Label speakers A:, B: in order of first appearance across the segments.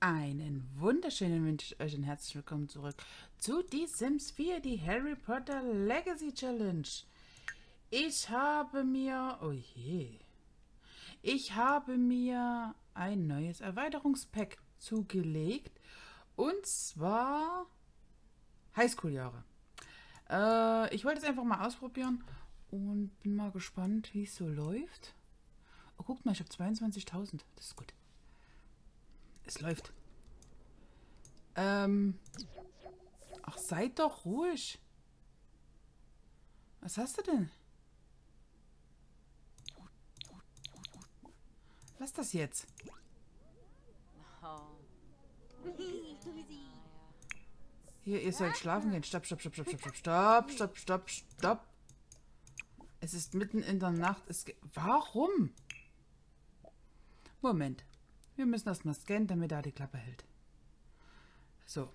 A: Einen wunderschönen wünsche ich euch und herzlich willkommen zurück zu Die Sims 4, die Harry Potter Legacy Challenge. Ich habe mir, oh je, ich habe mir ein neues Erweiterungspack zugelegt und zwar Highschool-Jahre. Äh, ich wollte es einfach mal ausprobieren und bin mal gespannt, wie es so läuft. Oh, guckt mal, ich habe 22.000. Das ist gut. Es läuft. Ähm. Ach, seid doch ruhig. Was hast du denn? Lass das jetzt. Hier, ihr sollt schlafen gehen. Stopp, stopp, stopp, stopp, stopp, stopp, stopp, stopp, stopp. Es ist mitten in der Nacht. Es Warum? Moment. Wir müssen erstmal scannen, damit er die Klappe hält. So.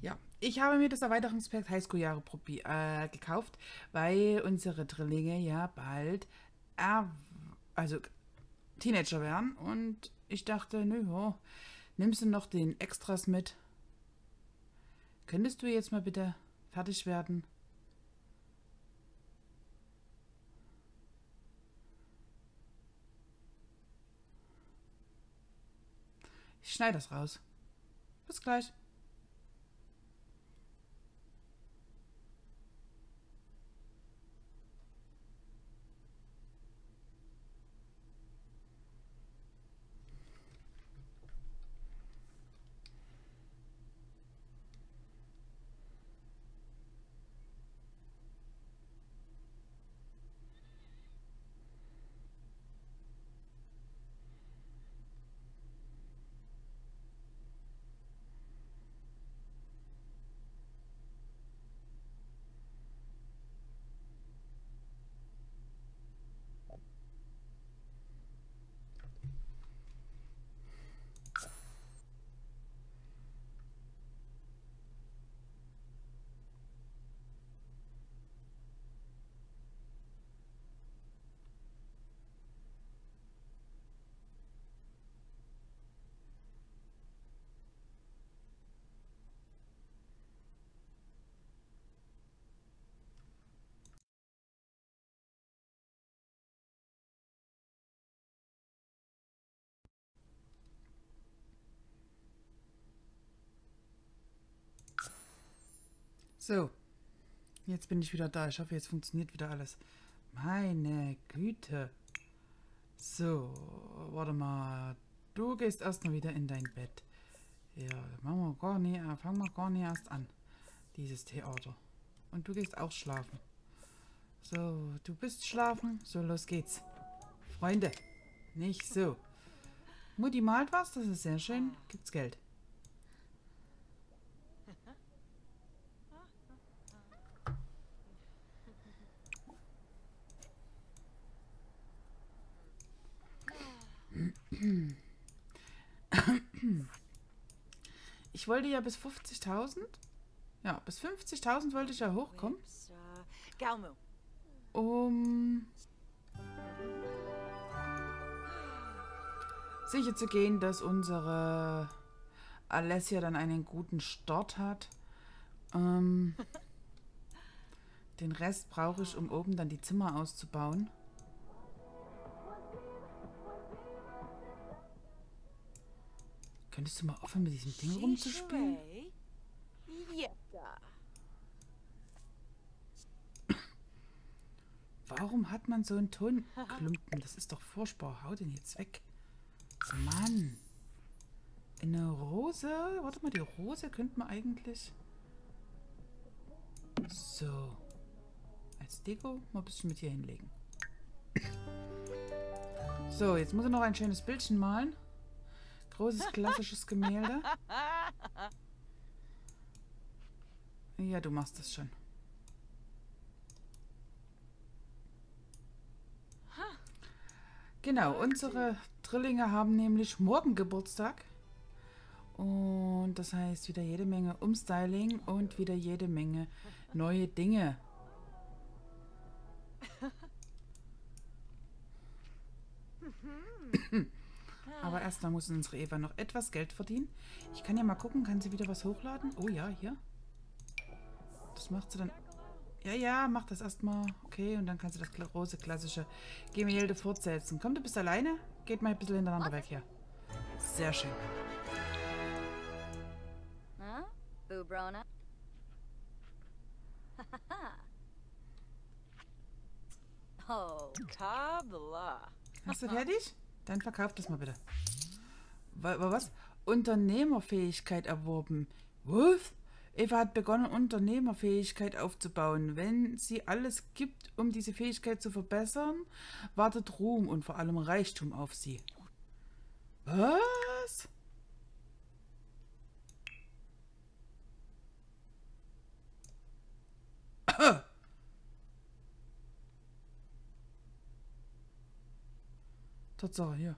A: Ja, ich habe mir das Erweiterungspack Highschool-Jahre äh, gekauft, weil unsere Drillinge ja bald also Teenager werden. Und ich dachte, nö, oh, nimmst du noch den Extras mit? Könntest du jetzt mal bitte fertig werden? Ich schneide das raus. Bis gleich. So. Jetzt bin ich wieder da. Ich hoffe, jetzt funktioniert wieder alles. Meine Güte. So, warte mal. Du gehst erstmal wieder in dein Bett. Ja, machen wir gar nicht, äh, fangen wir gar nicht erst an. Dieses Theater. Und du gehst auch schlafen. So, du bist schlafen. So, los geht's. Freunde, nicht so. Mutti malt was, das ist sehr schön. Gibt's Geld. Ich wollte ja bis 50.000. Ja, bis 50.000 wollte ich ja hochkommen. Um sicher zu gehen, dass unsere Alessia dann einen guten Start hat. Ähm, den Rest brauche ich, um oben dann die Zimmer auszubauen. Könntest du mal aufhören, mit diesem Ding rumzuspielen? Warum hat man so einen Tonklumpen? Das ist doch furchtbar. Hau den jetzt weg. Mann. Eine Rose. Warte mal, die Rose könnte man eigentlich... So. Als Deko mal ein bisschen mit hier hinlegen. So, jetzt muss er noch ein schönes Bildchen malen. Großes klassisches Gemälde. Ja, du machst das schon. Genau, unsere Drillinge haben nämlich morgen Geburtstag. Und das heißt wieder jede Menge Umstyling und wieder jede Menge neue Dinge. Aber erstmal muss unsere Eva noch etwas Geld verdienen. Ich kann ja mal gucken, kann sie wieder was hochladen? Oh ja, hier. Das macht sie dann... Ja, ja, mach das erstmal. Okay, und dann kannst du das große, klassische Gemälde fortsetzen. Komm, du bist alleine? Geht mal ein bisschen hintereinander weg hier. Sehr schön.
B: Bubrona? oh.
A: Hast du fertig? Dann verkauf das mal bitte. Wa wa- was? Unternehmerfähigkeit erworben. Wuff? Eva hat begonnen, Unternehmerfähigkeit aufzubauen. Wenn sie alles gibt, um diese Fähigkeit zu verbessern, wartet Ruhm und vor allem Reichtum auf sie. Was? Tatsache, hier.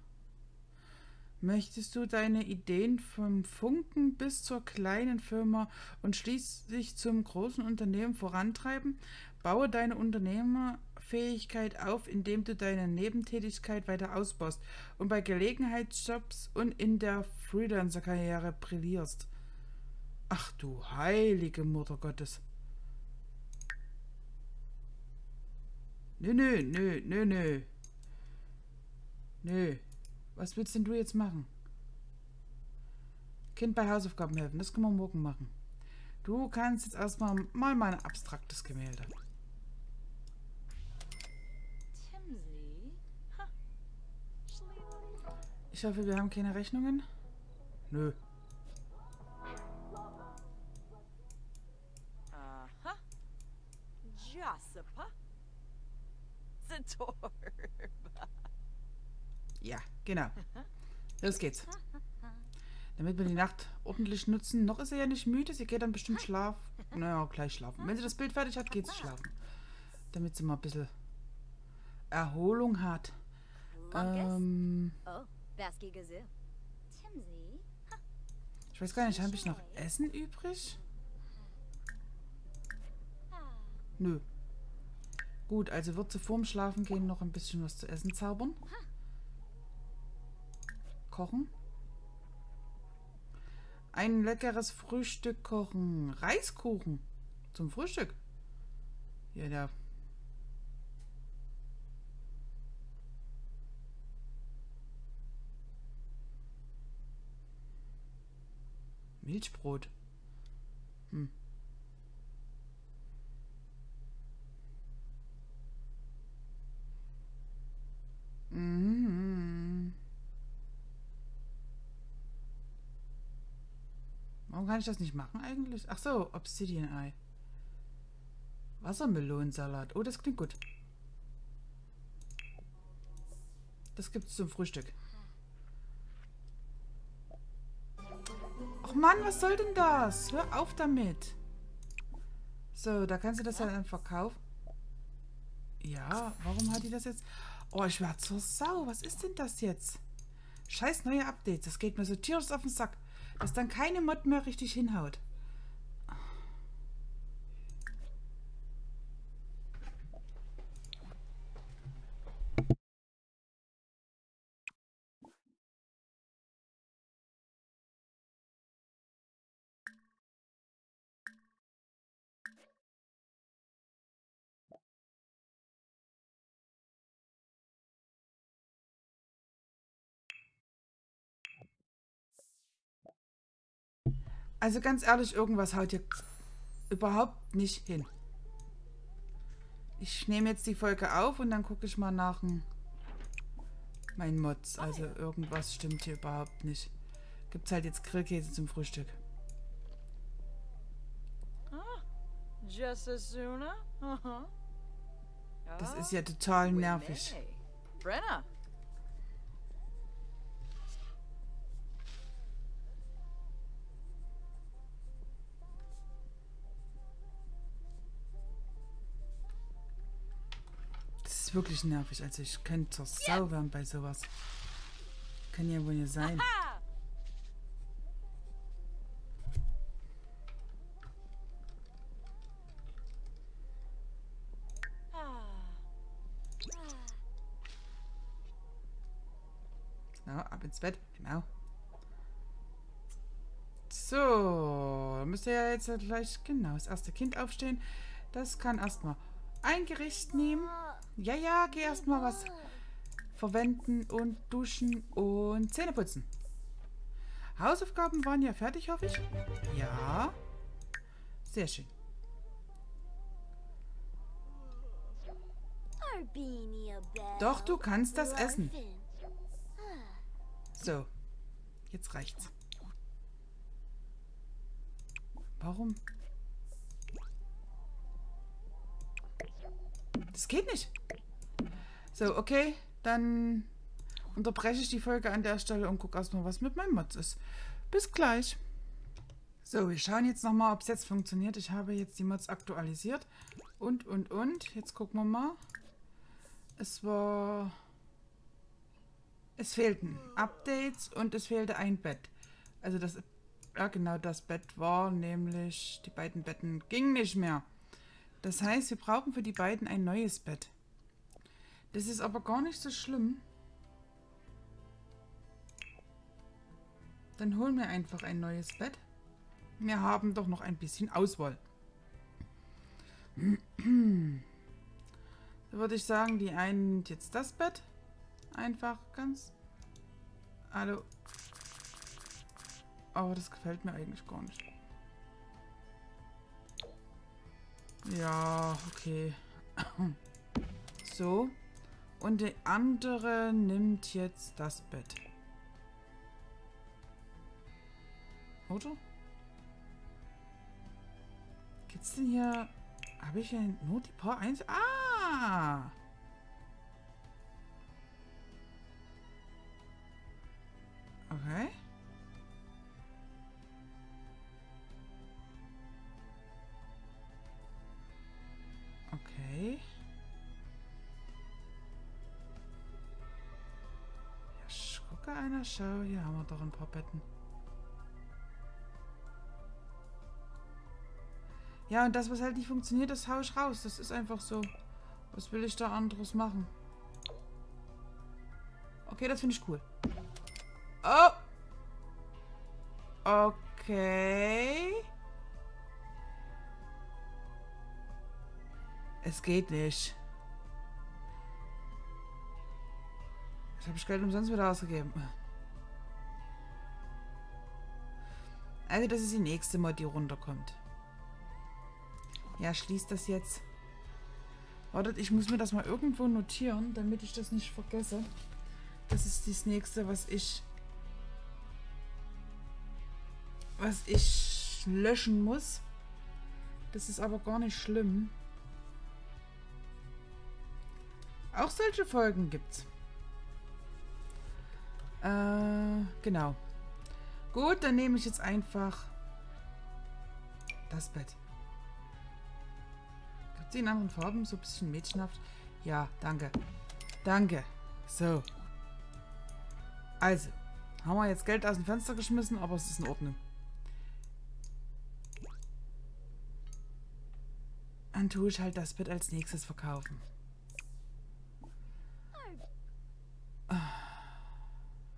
A: Möchtest du deine Ideen vom Funken bis zur kleinen Firma und schließlich zum großen Unternehmen vorantreiben? Baue deine Unternehmerfähigkeit auf, indem du deine Nebentätigkeit weiter ausbaust und bei Gelegenheitsjobs und in der Freelancer-Karriere brillierst. Ach du heilige Mutter Gottes. Nö, nö, nö, nö, nö. Nö. Was willst denn du jetzt machen? Kind bei Hausaufgaben helfen, das können wir morgen machen. Du kannst jetzt erstmal mal mal ein abstraktes Gemälde. Ich hoffe, wir haben keine Rechnungen. Nö.
C: Aha. Josipa? Zatorba.
A: Ja, genau. Los geht's. Damit wir die Nacht ordentlich nutzen. Noch ist sie ja nicht müde. Sie geht dann bestimmt schlafen. Naja, gleich schlafen. Wenn sie das Bild fertig hat, geht sie schlafen. Damit sie mal ein bisschen Erholung hat. Ähm,
B: Oh,
A: ich weiß gar nicht, habe ich noch Essen übrig? Nö. Gut, also wird sie vorm Schlafen gehen noch ein bisschen was zu essen zaubern. Kochen. Ein leckeres Frühstück kochen. Reiskuchen. Zum Frühstück. Ja, der. Milchbrot. Hm. Mhm. Warum kann ich das nicht machen eigentlich? Ach so, Obsidian Eye. Wassermelonensalat. Oh, das klingt gut. Das gibt's zum Frühstück. Ach Mann, was soll denn das? Hör auf damit. So, da kannst du das dann verkaufen. Ja, warum hat die das jetzt? Oh, ich werde zur Sau. Was ist denn das jetzt? Scheiß neue Updates. Das geht mir so tierisch auf den Sack. Dass dann keine Mod mehr richtig hinhaut. Also ganz ehrlich, irgendwas haut hier überhaupt nicht hin. Ich nehme jetzt die Folge auf und dann gucke ich mal nach meinen Mods. Also irgendwas stimmt hier überhaupt nicht. Gibt's halt jetzt Grillkäse zum Frühstück.
C: Uh-huh.
A: Das
C: Ah,
A: ist ja total nervig.
C: Winnie.
A: Ist wirklich nervig. Also ich könnte zur Sau werden bei sowas. Kann ja wohl nicht sein. Ja, aber ins Bett. Genau. So, müsste ja jetzt gleich, genau, das erste Kind aufstehen. Das kann erstmal ein Gericht nehmen. Ja, ja, geh erstmal was verwenden und duschen und Zähne putzen. Hausaufgaben waren ja fertig, hoffe ich. Ja. Sehr schön. Doch, du kannst das essen. So. Jetzt reicht's. Warum? Das geht nicht. So, okay. Dann unterbreche ich die Folge an der Stelle und gucke erstmal, was mit meinem Mods ist. Bis gleich. So, wir schauen jetzt nochmal, ob es jetzt funktioniert. Ich habe jetzt die Mods aktualisiert. Und, und, und. Jetzt gucken wir mal. Es war... Es fehlten Updates und es fehlte ein Bett. Also das... Ja, genau, das Bett war nämlich... Die beiden Betten gingen nicht mehr. Das heißt, wir brauchen für die beiden ein neues Bett. Das ist aber gar nicht so schlimm. Dann holen wir einfach ein neues Bett. Wir haben doch noch ein bisschen Auswahl. Da würde ich sagen, die einen nimmt jetzt das Bett. Einfach ganz... Hallo. Aber das gefällt mir eigentlich gar nicht. Ja, okay. So. Und der andere nimmt jetzt das Bett. Oder? Gibt's denn hier... Habe ich hier nur die paar 1? Ah! Okay. Schau, hier haben wir doch ein paar Betten. Ja, und das, was halt nicht funktioniert, das hau ich raus. Das ist einfach so. Was will ich da anderes machen? Okay, das finde ich cool. Oh! Okay. Es geht nicht. Jetzt habe ich Geld umsonst wieder ausgegeben. Also das ist die nächste Mod, die runterkommt. Ja, schließt das jetzt. Wartet, ich muss mir das mal irgendwo notieren, damit ich das nicht vergesse. Das ist das nächste, was ich... Was ich löschen muss. Das ist aber gar nicht schlimm. Auch solche Folgen gibt's. Äh, genau. Gut, dann nehme ich jetzt einfach das Bett. Gibt es in anderen Farben so ein bisschen mädchenhaft? Ja, danke. Danke. So. Also, haben wir jetzt Geld aus dem Fenster geschmissen, aber es ist in Ordnung. Dann tue ich halt das Bett als nächstes verkaufen.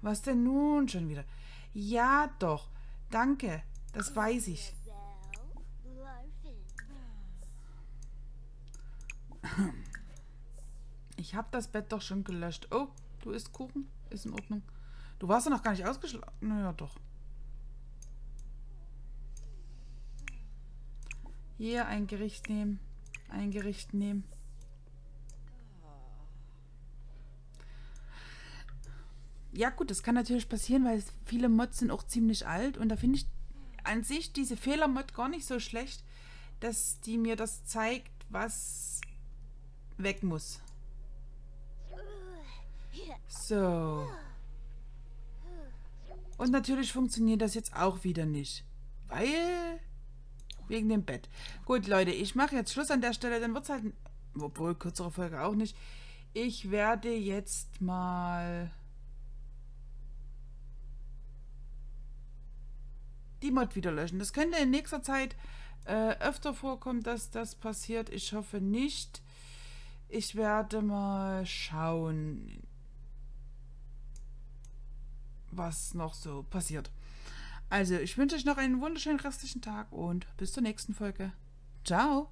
A: Was denn nun schon wieder? Ja, doch. Danke. Das weiß ich. Ich habe das Bett doch schon gelöscht. Oh, du isst Kuchen? Ist in Ordnung. Du warst ja noch gar nicht ausgeschlafen. Naja, doch. Hier ein Gericht nehmen. Ein Gericht nehmen. Ja gut, das kann natürlich passieren, weil viele Mods sind auch ziemlich alt und da finde ich an sich diese Fehlermod gar nicht so schlecht, dass die mir das zeigt, was weg muss. So. Und natürlich funktioniert das jetzt auch wieder nicht. Weil... Wegen dem Bett. Gut, Leute, ich mache jetzt Schluss an der Stelle. Dann wird es halt... Obwohl, kürzere Folge auch nicht. Ich werde jetzt mal... die Mod wieder löschen. Das könnte in nächster Zeit äh, öfter vorkommen, dass das passiert. Ich hoffe nicht. Ich werde mal schauen. was noch so passiert. Also, ich wünsche euch noch einen wunderschönen restlichen Tag und bis zur nächsten Folge. Ciao!